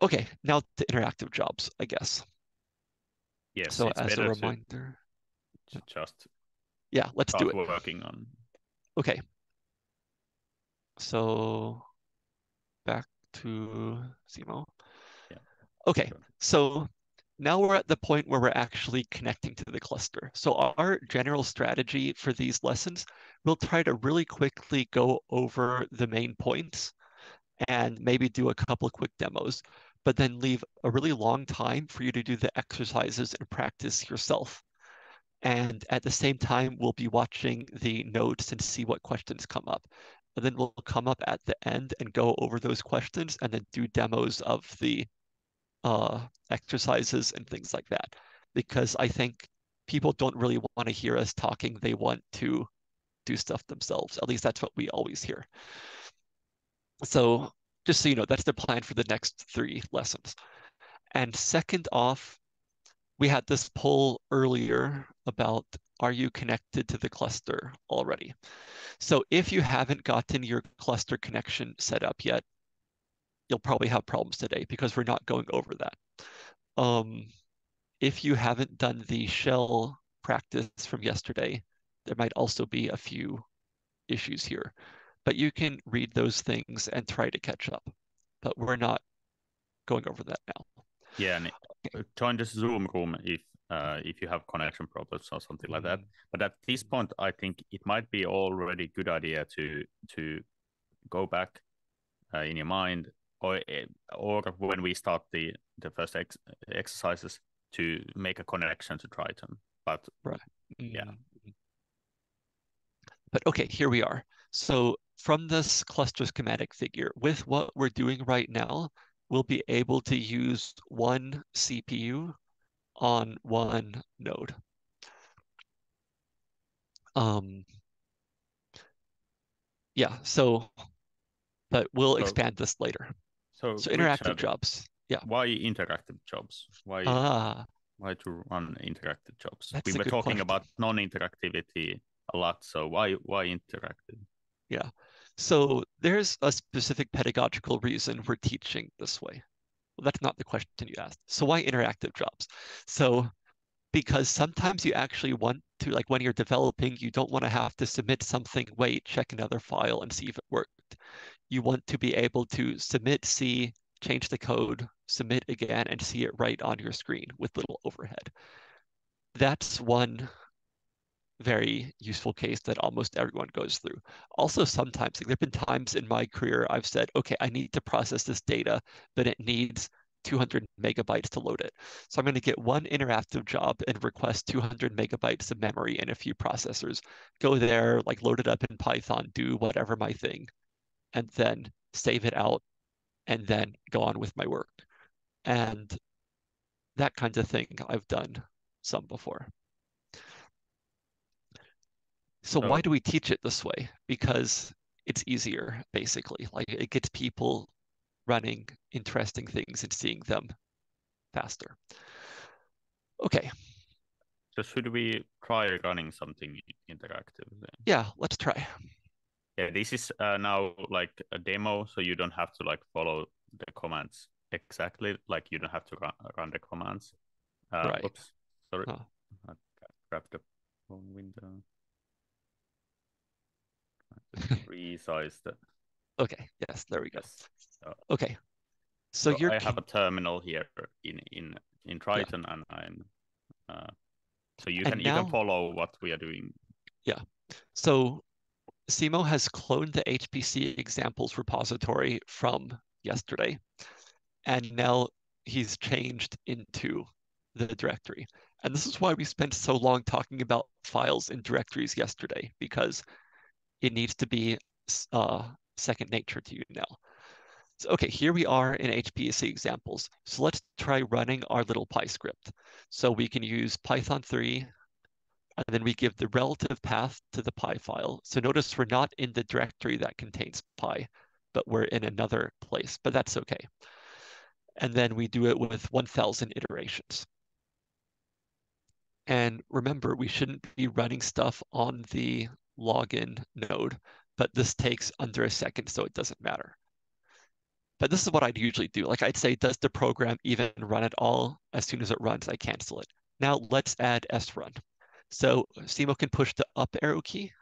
Okay, now the interactive jobs, I guess. Yes, So it's as a reminder, just yeah, let's do it. We're working on. Okay. So back to Simo. Yeah. Okay, Sure. so now we're at the point where we're actually connecting to the cluster. So our general strategy for these lessons, we'll try to really quickly go over the main points and maybe do a couple of quick demos, but then leave a really long time for you to do the exercises and practice yourself. And at the same time, we'll be watching the notes and see what questions come up. And then we'll come up at the end and go over those questions and then do demos of the uh, exercises and things like that. Because I think people don't really want to hear us talking. They want to do stuff themselves. At least that's what we always hear. So just so you know, that's the plan for the next three lessons. And second off, we had this poll earlier about are you connected to the cluster already? So if you haven't gotten your cluster connection set up yet, you'll probably have problems today because we're not going over that. Um, if you haven't done the shell practice from yesterday, there might also be a few issues here, but you can read those things and try to catch up. But we're not going over that now. Yeah, and uh, join the Zoom room if uh, if you have connection problems or something like that. But at this point, I think it might be already good idea to to go back uh, in your mind, or eh, or when we start the the first ex- exercises to make a connection to Triton. But Yeah. Mm. But okay, here we are. So from this cluster schematic figure, with what we're doing right now, we'll be able to use one CPU on one node. Um, yeah, so, but we'll So- expand this later. so So interactive jobs. Yeah. Why interactive jobs? Why Ah, why to run interactive jobs? That's we were talking question. about non-interactivity a lot, so why why interactive? So there's a specific pedagogical reason we're teaching this way. Well, that's not the question you asked. So why interactive jobs? So because sometimes you actually want to, like when you're developing, you don't want to have to submit something, wait, check another file and see if it worked. You want to be able to submit, see, change the code, submit again, and see it right on your screen with little overhead. That's one very useful case that almost everyone goes through. Also, sometimes like, there have been times in my career I've said, okay, I need to process this data, but it needs 200 megabytes to load it. So I'm going to get one interactive job and request 200 megabytes of memory and a few processors. Go there, like load it up in Python, do whatever my thing, and then save it out, and then go on with my work. And that kind of thing I've done some before. So So- why do we teach it this way? Because it's easier, basically. Like it gets people running interesting things and seeing them faster. Okay, So should we try running something interactive? then? yeah, let's try. Yeah, this is uh, now like a demo, so you don't have to like follow the commands exactly. Like you don't have to run, run the commands. Uh, Right. Oops, sorry. Oh. I grabbed the wrong window. Resize the. Okay, yes, there we go. Yes. So, Okay, so so you're I have a terminal here in in in Triton, and I'm. Uh, so you And can you can follow what we are doing. Yeah. So Simo has cloned the HPC examples repository from yesterday, and now he's changed into the directory. And this is why we spent so long talking about files and directories yesterday, because it needs to be uh, second nature to you now. So, okay, here we are in HPC examples. So let's try running our little pi script. So we can use Python 3, and then we give the relative path to the pi file. So notice we're not in the directory that contains pi, but we're in another place, but that's okay. And then we do it with 1000 iterations. And remember, we shouldn't be running stuff on the login node, but this takes under a second, so it doesn't matter. but this is what I'd usually do. Like I'd say, does the program even run at all? As soon as it runs, I cancel it. Now let's add srun. So SIMO can push the up arrow key,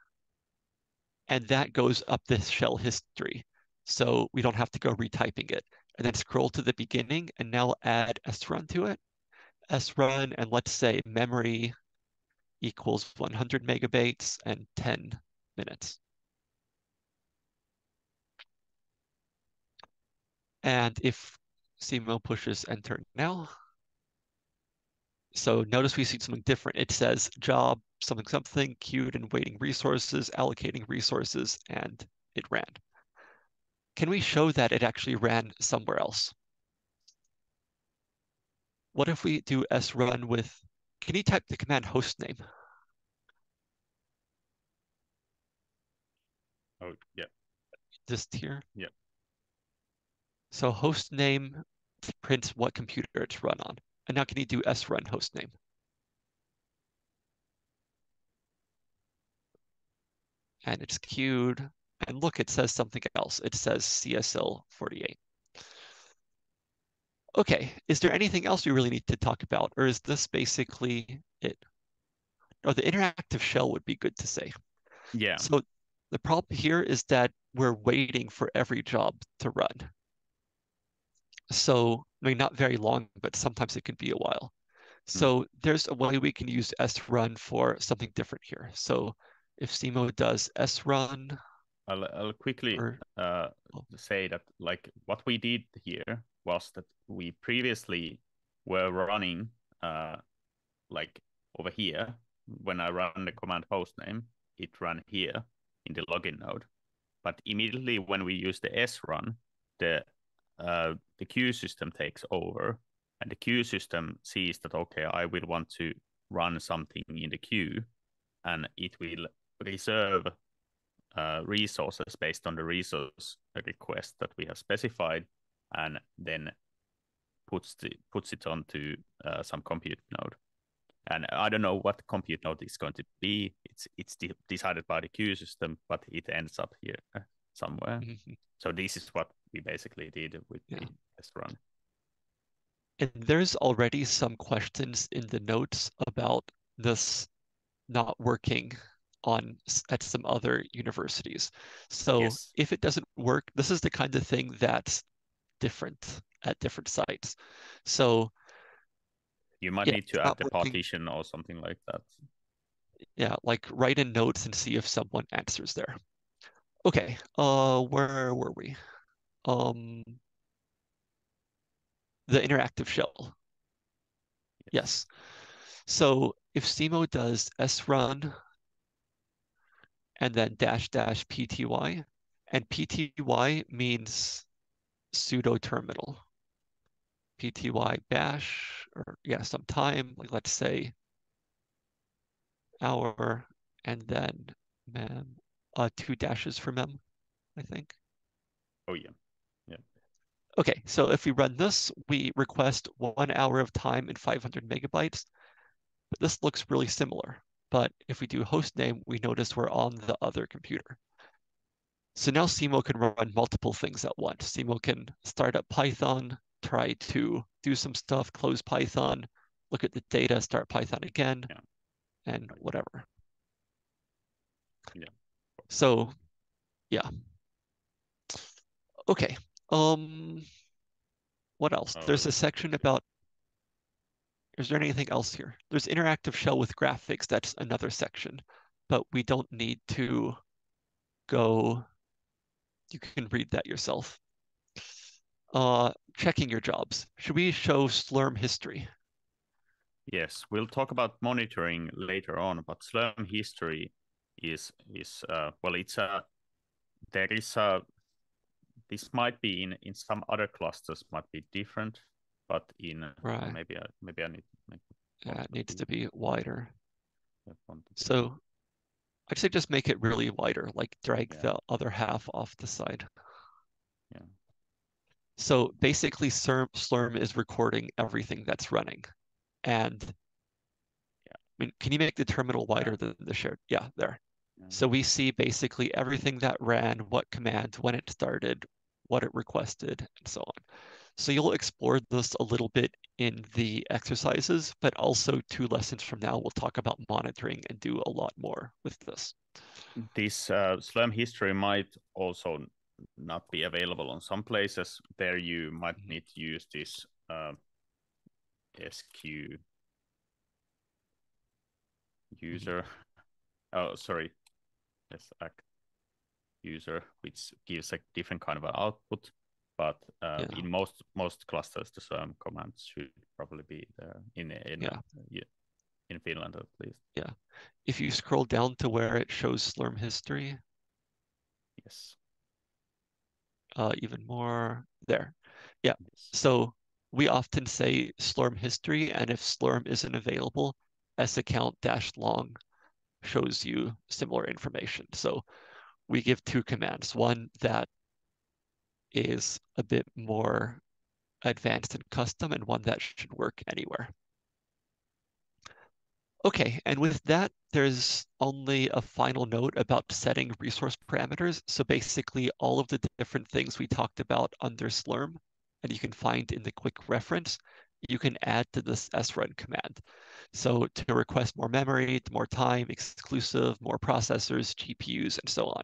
and that goes up the shell history. So we don't have to go retyping it. And then scroll to the beginning, and now add srun to it. srun, and let's say memory equals 100 megabytes and 10 minutes. And if Simo pushes enter now, so notice we see something different. It says job, something, something, queued and waiting resources, allocating resources, and it ran. Can we show that it actually ran somewhere else? What if we do srun with, can you type the command host name? Oh, yeah. Just here? Yeah. So host name prints what computer it's run on. And now can you do srun host name? And it's queued. And look, it says something else. It says CSL 48. Okay, is there anything else we really need to talk about? Or is this basically it? Or the interactive shell would be good to say. Yeah. So the problem here is that we're waiting for every job to run. So, I mean, not very long, but sometimes it can be a while. Hmm. So mm. there's a way we can use srun for something different here. So if SIMO does srun, I'll, I'll quickly or, uh, oh. say that like what we did here was that we previously were running uh, like over here when I run the command hostname, it ran here in the login node. But immediately when we use the srun, the uh, the queue system takes over, and the queue system sees that okay, I will want to run something in the queue, and it will reserve uh, resources based on the resource request that we have specified, and then puts the, puts it onto uh, some compute node. And I don't know what compute node is going to be. It's it's de- decided by the queue system, but it ends up here uh, somewhere. Mm-hmm. So this is what we basically did with yeah. the srun. And there's already some questions in the notes about this not working on at some other universities. So yes. if it doesn't work, this is the kind of thing that's different at different sites. So you might yeah, need to add the working. partition or something like that. Yeah, like write in notes and see if someone answers there. Okay, uh, where were we? Um, the interactive shell. Yes. So if SIMO does srun and then dash dash pty, and pty means pseudo terminal. Pty bash, or yeah, some time, like let's say hour, and then mem, uh, two dashes for mem, I think. Oh yeah, yeah. Okay, so if we run this, we request one hour of time and 500 megabytes. But this looks really similar. But if we do host name, we notice we're on the other computer. So now SIMO can run multiple things at once. SIMO can start up Python, try to do some stuff, close Python, look at the data, start Python again, yeah. and whatever. Yeah. So, yeah. Okay, um, what else? Oh, There's a section about. Is there anything else here? There's interactive shell with graphics. That's another section, but we don't need to go. You can read that yourself. Uh, checking your jobs. Should we show Slurm history? Yes, we'll talk about monitoring later on, but Slurm history is is uh, well, it's a there is a this might be in in some other clusters might be different, but in right. maybe I, maybe I need make yeah, it needs to be wider. So I'd say just make it really wider, like drag yeah. the other half off the side. So basically Slurm, Slurm is recording everything that's running. And yeah. I mean, can you make the terminal wider yeah. than the shared? Yeah, there. Yeah. So we see basically everything that ran, what command, when it started, what it requested, and so on. So you'll explore this a little bit in the exercises, but also two lessons from now, we'll talk about monitoring and do a lot more with this. This uh, Slurm history might also not be available on some places. There you might mm-hmm. need to use this uh, SQ user. Mm-hmm. Oh, sorry. Yes, user, which gives a different kind of an output. But uh, yeah. in most most clusters, the Slurm commands should probably be there in in yeah. Uh, in Finland at least. Yeah. If you scroll down to where it shows Slurm history. Yes. Uh, even more there. Yeah. So we often say Slurm history, and if Slurm isn't available, sacct dash long shows you similar information. So we give two commands, one that is a bit more advanced and custom and one that should work anywhere. Okay, and with that, there's only a final note about setting resource parameters. So basically all of the different things we talked about under Slurm, and you can find in the quick reference, you can add to this srun command. So to request more memory, more time, exclusive, more processors, GPUs, and so on,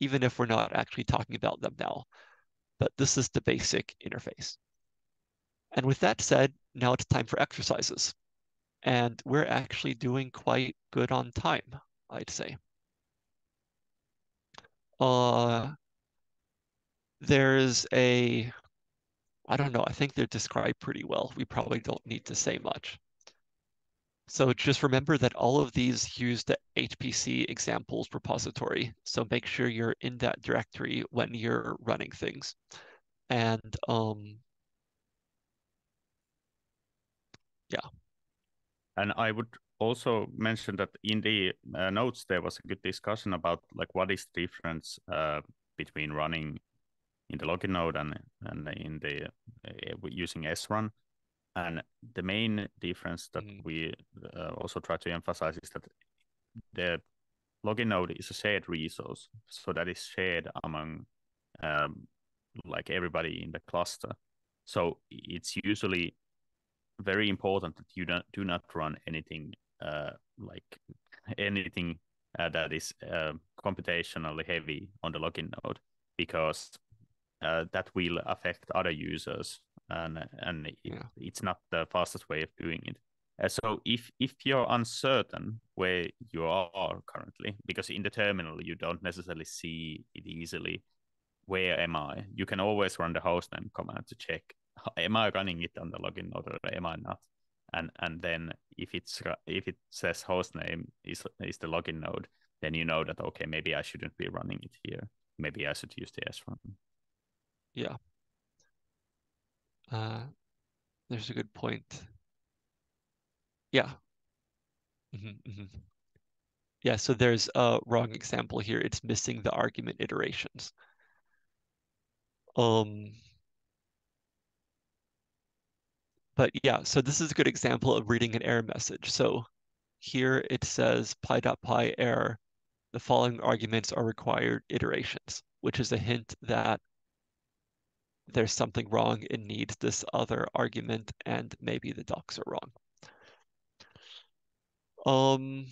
even if we're not actually talking about them now. But this is the basic interface. And with that said, now it's time for exercises. And we're actually doing quite good on time, I'd say. Uh, there's a I don't know. I think they're described pretty well. We probably don't need to say much. So just remember that all of these use the HPC examples repository. So make sure you're in that directory when you're running things. And um, yeah. And I would also mention that in the uh, notes there was a good discussion about like what is the difference uh, between running in the login node and and in the uh, using srun. And the main difference that mm. we uh, also try to emphasize is that the login node is a shared resource, so that is shared among um, like everybody in the cluster. So it's usually very important that you don't do not run anything uh, like anything uh, that is uh, computationally heavy on the login node because uh, that will affect other users and and it, yeah. it's not the fastest way of doing it uh, so if if you're uncertain where you are currently because in the terminal you don't necessarily see it easily where am i you can always run the hostname command to check am i running it on the login node or am i not and and then if it's if it says hostname is is the login node then you know that okay maybe i shouldn't be running it here maybe i should use the srun yeah. Uh, there's a good point. Yeah. Mm-hmm, mm-hmm. Yeah, so there's a wrong example here. It's missing the argument iterations. Um, but yeah, so this is a good example of reading an error message. So here it says pi.py error, the following arguments are required iterations, which is a hint that there's something wrong, it needs this other argument, and maybe the docs are wrong. Um,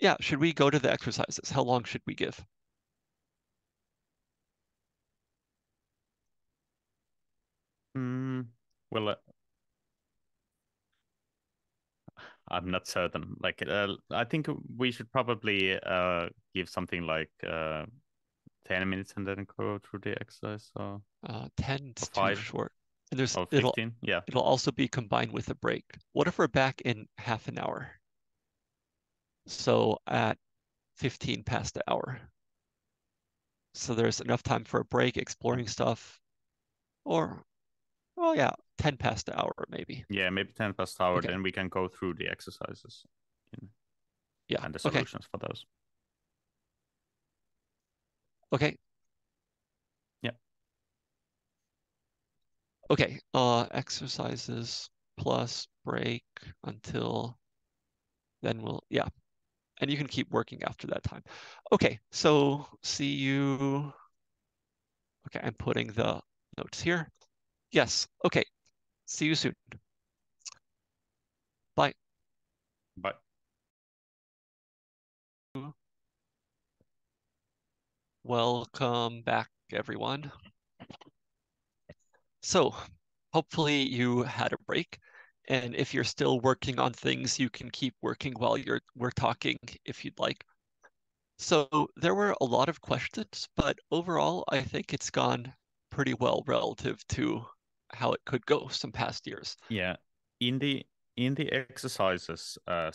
yeah, should we go to the exercises? How long should we give? Mm, well, uh, I'm not certain. Like, uh, I think we should probably uh, give something like uh, 10 minutes and then go through the exercise so uh 10 is too short. And there's oh, 15 it'll, yeah. it'll also be combined with a break. What if we're back in half an hour? So at 15 past the hour. So there's enough time for a break exploring stuff or oh yeah 10 past the hour maybe yeah maybe 10 past the hour okay. then we can go through the exercises in, yeah and the solutions okay. for those Okay. Yeah. Okay. Uh, exercises plus break until then we'll, yeah. And you can keep working after that time. Okay. So see you. Okay, I'm putting the notes here. Yes, okay. See you soon. Bye. Bye. Welcome back, everyone. So hopefully you had a break. And if you're still working on things, you can keep working while you're we're talking if you'd like. So there were a lot of questions, but overall, I think it's gone pretty well relative to how it could go some past years. Yeah. In the in the exercises uh,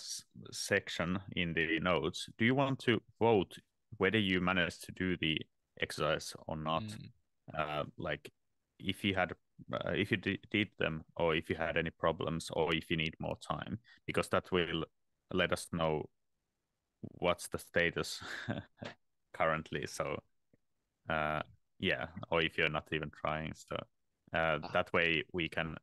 section in the notes, do you want to vote whether you managed to do the exercise or not? Mm. Uh, like if you had uh, if you did them or if you had any problems or if you need more time because that will let us know what's the status currently so uh, yeah or if you're not even trying so uh, ah. that way we can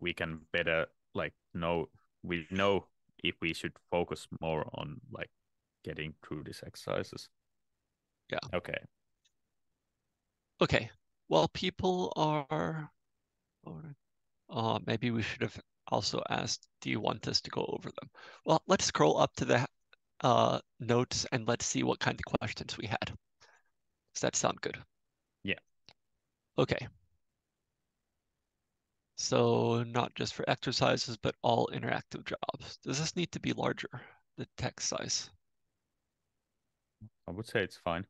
we can better like know we know if we should focus more on like getting through these exercises yeah okay okay well people are uh, maybe we should have also asked, do you want us to go over them? Well, let's scroll up to the uh, notes and let's see what kind of questions we had. Does that sound good? Yeah. Okay. So not just for exercises, but all interactive jobs. Does this need to be larger, the text size? I would say it's fine.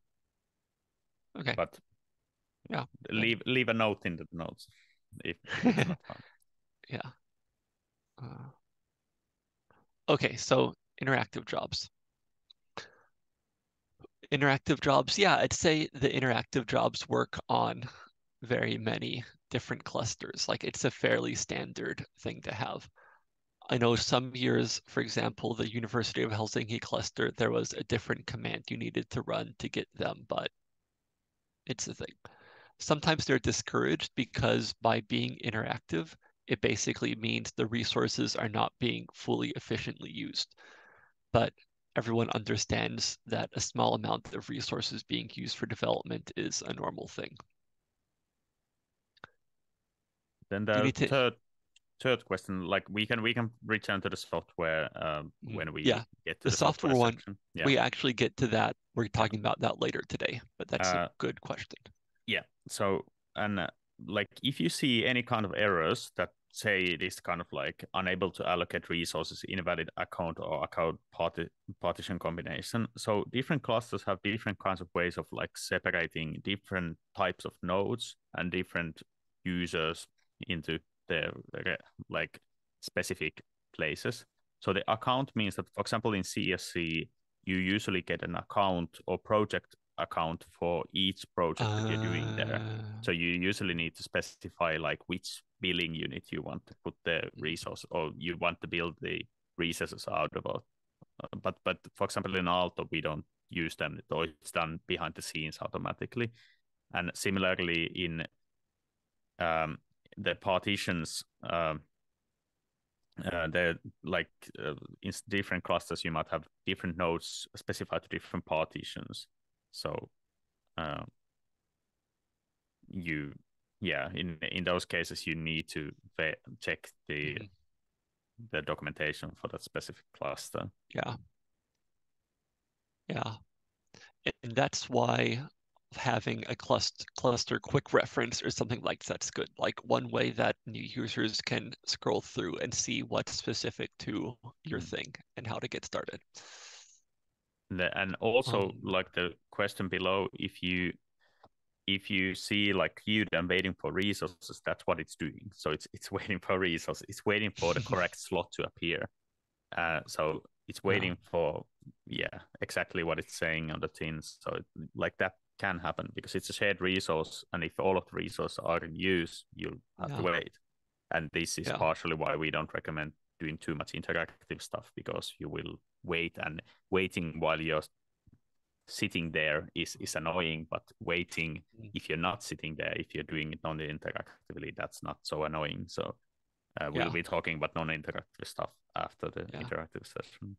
Okay. But yeah, leave leave a note in the notes if yeah. Uh, okay, so interactive jobs. Interactive jobs, yeah, I'd say the interactive jobs work on very many different clusters. Like it's a fairly standard thing to have. I know some years, for example, the University of Helsinki cluster, there was a different command you needed to run to get them, but it's a thing sometimes they're discouraged because by being interactive, it basically means the resources are not being fully efficiently used. But everyone understands that a small amount of resources being used for development is a normal thing. Then the third third question, like we can we can return to the software um, when we yeah. get to the, the software, software, one. Yeah. We actually get to that. We're talking about that later today, but that's uh, a good question. Yeah. So and uh, like if you see any kind of errors that say it is kind of like unable to allocate resources, invalid account or account party, partition combination. So different clusters have different kinds of ways of like separating different types of nodes and different users into their like specific places. So the account means that, for example, in CSC, you usually get an account or project account for each project uh... that you're doing there. So you usually need to specify like which billing unit you want to put the resource or you want to build the resources out of. Uh, but but for example in Aalto, we don't use them. It's done behind the scenes automatically. And similarly in um, the partitions um, uh, they're like uh, in different clusters. You might have different nodes specified to different partitions. So uh, you yeah in in those cases you need to check the mm-hmm. the documentation for that specific cluster. Yeah. Yeah. And that's why having a cluster cluster quick reference or something like that's good. Like one way that new users can scroll through and see what's specific to your mm-hmm. thing and how to get started. And also um, like the question below if you if you see like you then waiting for resources that's what it's doing. So it's it's waiting for resources it's waiting for the correct slot to appear. Uh, so it's waiting for yeah exactly what it's saying on the tins so it, like that can happen because it's a shared resource and if all of the resources are in use you'll have yeah. to wait and this is yeah. partially why we don't recommend doing too much interactive stuff because you will wait and waiting while you're sitting there is is annoying but waiting mm. if you're not sitting there if you're doing it non-interactively that's not so annoying so uh, we'll yeah. be talking about non-interactive stuff after the interactive session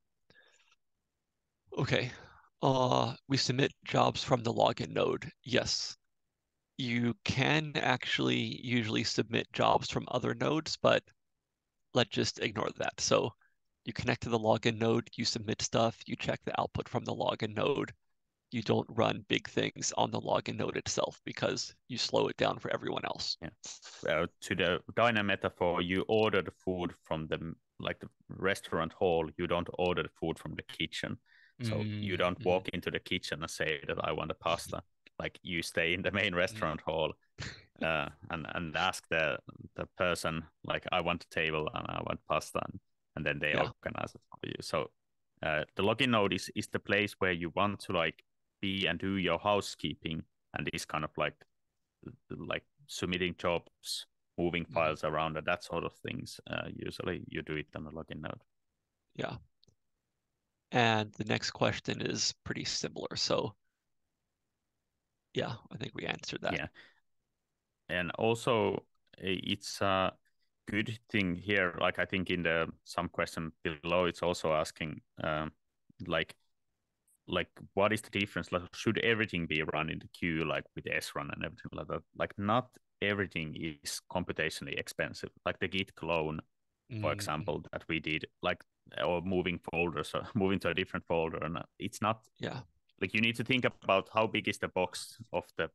okay uh we submit jobs from the login node yes you can actually usually submit jobs from other nodes, but let's just ignore that. So you connect to the login node, you submit stuff, you check the output from the login node. You don't run big things on the login node itself because you slow it down for everyone else. Yeah. Well, to the Dyna metaphor, you order the food from the like the restaurant hall. You don't order the food from the kitchen. So mm-hmm. you don't walk mm-hmm. into the kitchen and say that I want a pasta. Like you stay in the main mm. restaurant hall uh, and and ask the the person like I want a table and I want pasta, and, and then they yeah. organize it for you. So uh, the login node is is the place where you want to like be and do your housekeeping and is kind of like like submitting jobs, moving mm-hmm. files around, and that sort of things. Uh, usually you do it on the login node. Yeah. And the next question is pretty similar. So yeah, I think we answered that. Yeah and also it's a good thing here like i think in the some question below it's also asking um, like like what is the difference like should everything be run in the queue like with srun and everything like that like not everything is computationally expensive like the git clone mm. for example that we did like or moving folders or moving to a different folder and it's not yeah like you need to think about how big is the box of the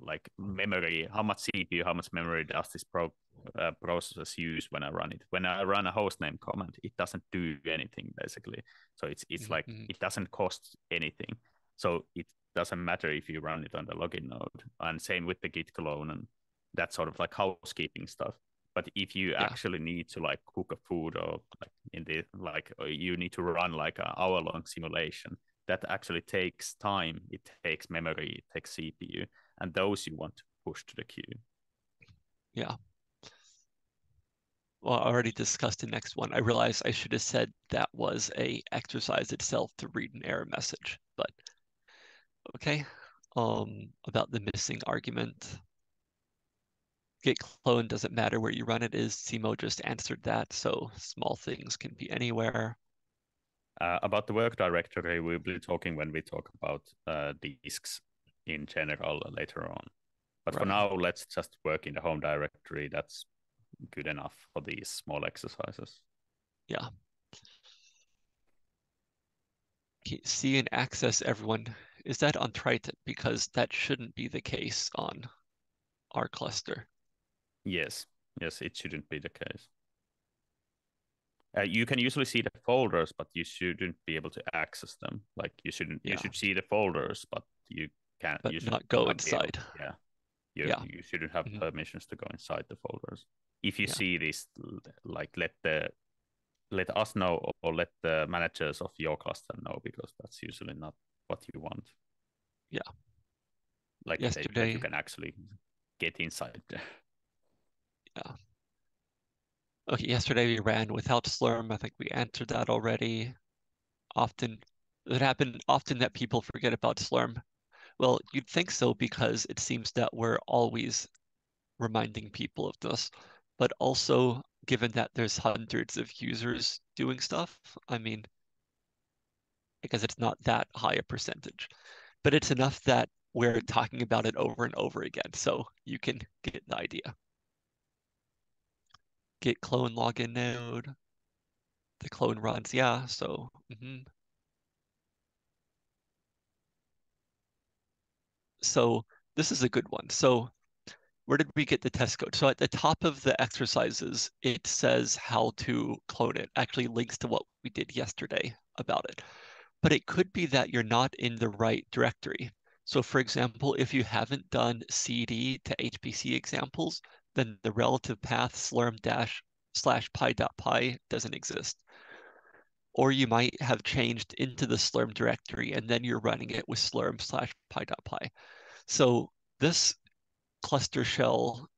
like memory, how much CPU, how much memory does this pro, uh, process use when I run it? When I run a hostname command, it doesn't do anything basically. So it's it's mm-hmm. like it doesn't cost anything. So it doesn't matter if you run it on the login node. And same with the git clone and that sort of like housekeeping stuff. But if you yeah. actually need to like cook a food or like in the like you need to run like an hour long simulation, that actually takes time. It takes memory, it takes CPU and those you want to push to the queue. Yeah. Well, I already discussed the next one. I realized I should have said that was a exercise itself to read an error message, but okay. Um, about the missing argument. Git clone doesn't matter where you run it is. Simo just answered that, so small things can be anywhere. Uh, about the work directory, we'll be talking when we talk about uh, disks in general later on. But right. for now, let's just work in the home directory. That's good enough for these small exercises. Yeah. See and access everyone. Is that on Triton? Because that shouldn't be the case on our cluster. Yes, yes, it shouldn't be the case. Uh, you can usually see the folders, but you shouldn't be able to access them. Like you shouldn't, yeah. you should see the folders, but you can't but you should not go not inside. yeah. You, yeah. you shouldn't have mm-hmm. permissions to go inside the folders. If you yeah. see this, like let the let us know or let the managers of your cluster know because that's usually not what you want. Yeah. Like yesterday they, you can actually get inside. Yeah. Okay, yesterday we ran without Slurm. I think we answered that already. Often it happened often that people forget about Slurm well, you'd think so because it seems that we're always reminding people of this, but also given that there's hundreds of users doing stuff, I mean, because it's not that high a percentage, but it's enough that we're talking about it over and over again, so you can get the idea. Git clone login node. The clone runs, yeah, so mm -hmm. So this is a good one. So where did we get the test code? So at the top of the exercises, it says how to clone it, actually links to what we did yesterday about it. But it could be that you're not in the right directory. So for example, if you haven't done CD to HPC examples, then the relative path slurm dash slash pi.py doesn't exist. Or you might have changed into the slurm directory and then you're running it with slurm slash pi.py. So this cluster shell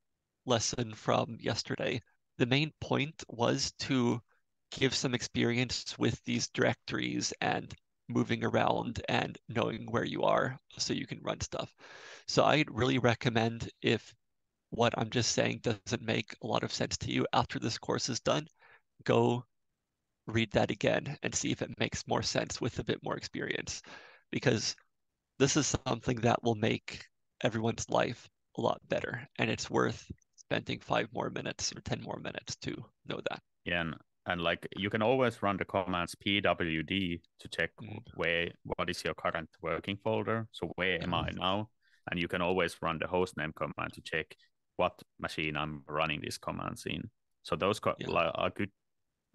lesson from yesterday, the main point was to give some experience with these directories and moving around and knowing where you are so you can run stuff. So I'd really recommend if what I'm just saying doesn't make a lot of sense to you after this course is done, go read that again and see if it makes more sense with a bit more experience. Because this is something that will make everyone's life a lot better. And it's worth spending five more minutes or 10 more minutes to know that. Yeah. And, and like you can always run the commands pwd to check mm. where what is your current working folder. So where am I mm-hmm. now? And you can always run the hostname command to check what machine I'm running these commands in. So those co- yeah. are good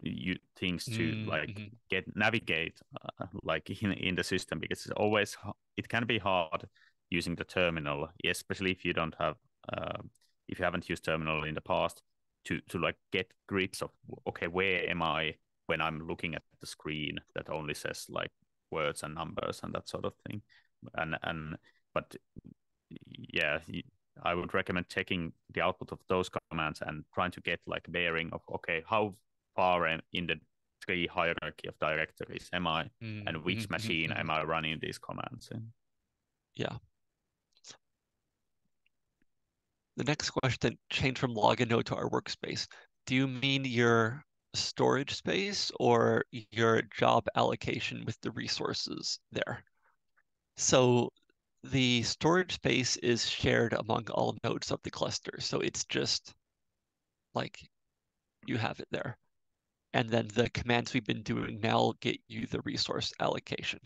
you things to mm-hmm. like get navigate uh, like in in the system because it's always it can be hard using the terminal especially if you don't have uh, if you haven't used terminal in the past to to like get grips of okay where am i when i'm looking at the screen that only says like words and numbers and that sort of thing and and but yeah i would recommend checking the output of those commands and trying to get like bearing of okay how far in the tree hierarchy of directories am I, mm, and which mm-hmm, machine mm-hmm. am I running these commands in? Yeah. The next question, change from login node to our workspace. Do you mean your storage space or your job allocation with the resources there? So the storage space is shared among all nodes of the cluster. So it's just like you have it there. And then the commands we've been doing now get you the resource allocation.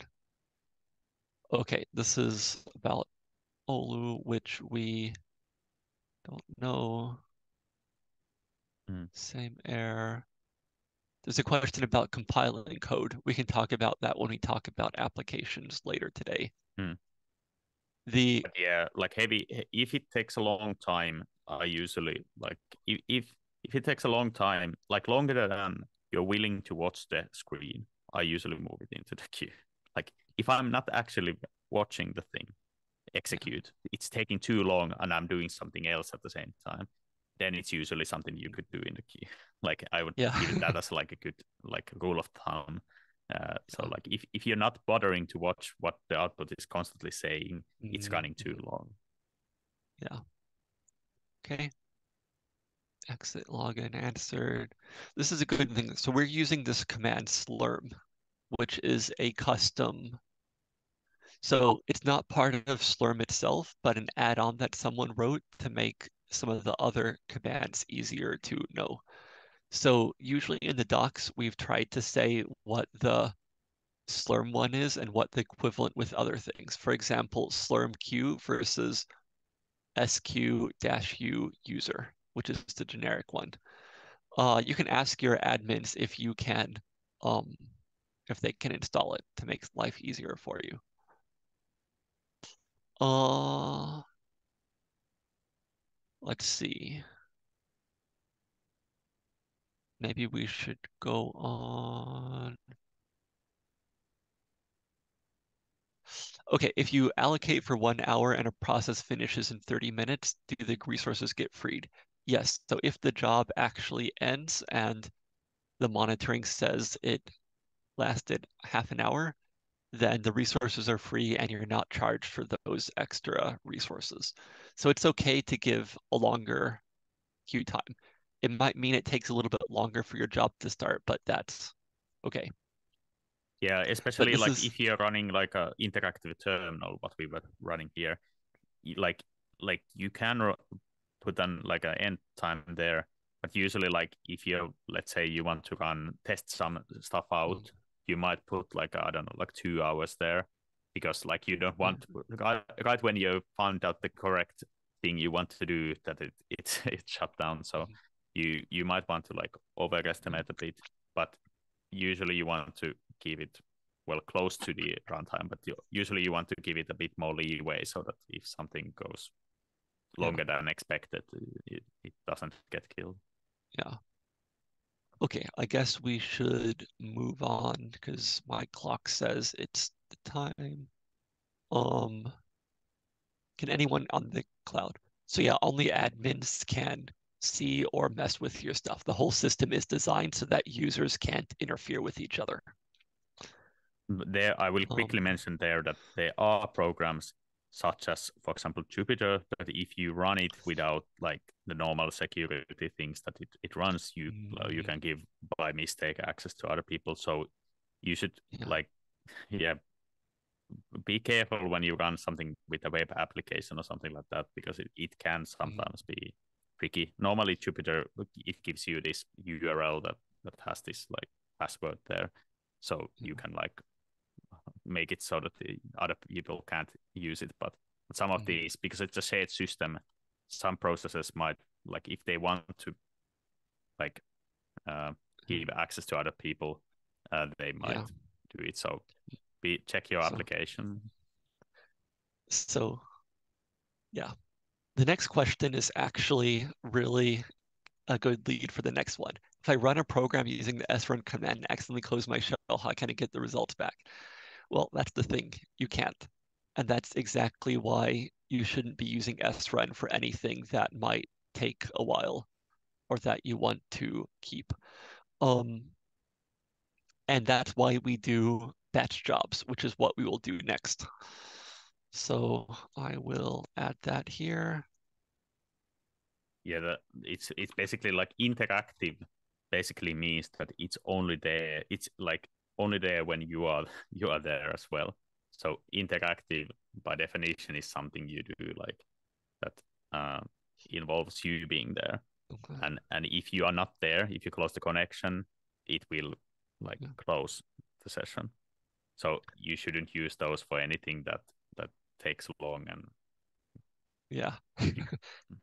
Okay, this is about Oulu, which we don't know. Mm. Same error. There's a question about compiling code. We can talk about that when we talk about applications later today. Mm. The yeah, like heavy. If it takes a long time, I usually like if if if it takes a long time, like longer than you're willing to watch the screen, I usually move it into the queue. Like if I'm not actually watching the thing execute, it's taking too long and I'm doing something else at the same time, then it's usually something you could do in the queue. Like I would yeah. give that as like a good like rule of thumb. Uh, so like if, if you're not bothering to watch what the output is constantly saying, mm-hmm. it's running too long. Yeah. Okay exit login answered. This is a good thing. So we're using this command slurm, which is a custom. So it's not part of slurm itself, but an add-on that someone wrote to make some of the other commands easier to know. So usually in the docs, we've tried to say what the slurm one is and what the equivalent with other things. For example, slurm q versus sq-u user which is the generic one. Uh, you can ask your admins if you can, um, if they can install it to make life easier for you. Uh, let's see. Maybe we should go on. Okay, if you allocate for one hour and a process finishes in 30 minutes, do the resources get freed? Yes. So if the job actually ends and the monitoring says it lasted half an hour, then the resources are free and you're not charged for those extra resources. So it's okay to give a longer queue time. It might mean it takes a little bit longer for your job to start, but that's okay. Yeah, especially like is... if you're running like a interactive terminal, what we were running here, like like you can put on like an end time there. But usually, like if you let's say you want to run test some stuff out, mm. you might put like I don't know, like two hours there, because like you don't want mm. to, right, right when you found out the correct thing you want to do that it it's it shut down. So mm. You you might want to like overestimate a bit, but usually you want to keep it well close to the runtime, but you, usually you want to give it a bit more leeway so that if something goes longer yeah. than expected, it, it doesn't get killed. Yeah. Okay, I guess we should move on because my clock says it's the time. Um, can anyone on the cloud? So yeah, only admins can see or mess with your stuff. The whole system is designed so that users can't interfere with each other. There, I will quickly um, mention there that there are programs such as, for example, Jupyter, that if you run it without like the normal security things that it, it runs, you mm-hmm. you can give by mistake access to other people. So you should yeah. like, yeah, be careful when you run something with a web application or something like that because it, it can Mm-hmm. sometimes be tricky. Normally, Jupyter it gives you this URL that that has this like password there, so you Mhm. can like make it so that the other people can't use it. But some of Mhm. these, because it's a shared system, some processes might like if they want to like uh, give access to other people, uh, they might Yeah. do it. So be check your So- application. So, yeah. The next question is actually really a good lead for the next one. If I run a program using the srun command and accidentally close my shell, how can I get the results back? Well, that's the thing. You can't. And that's exactly why you shouldn't be using srun for anything that might take a while or that you want to keep. Um, and that's why we do batch jobs, which is what we will do next. So I will add that here. Yeah, the, it's it's basically like interactive. Basically means that it's only there. It's like only there when you are you are there as well. So interactive by definition is something you do like that uh, involves you being there. Okay. And and if you are not there, if you close the connection, it will like Yeah. close the session. So you shouldn't use those for anything that takes long and Yeah.